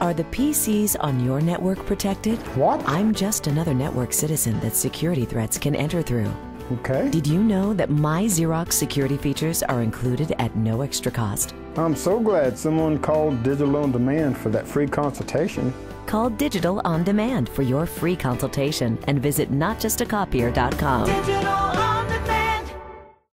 Are the PCs on your network protected? What? I'm just another network citizen that security threats can enter through. Okay. Did you know that my Xerox security features are included at no extra cost? I'm so glad someone called Digital On Demand for that free consultation. Call Digital On Demand for your free consultation and visit notjustacopier.com. Digital